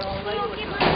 Pero, okay, ma'am.